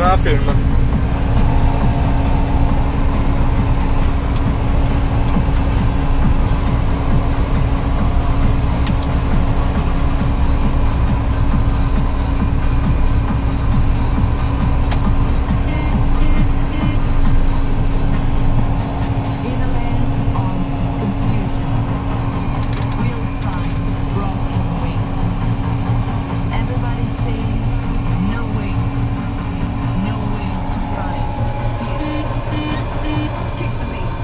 na firma.